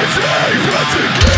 It's me, once again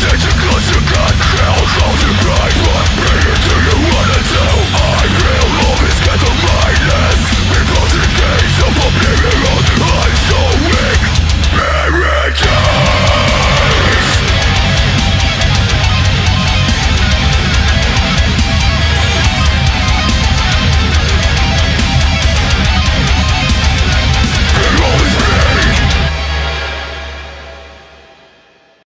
Such a close to God, hell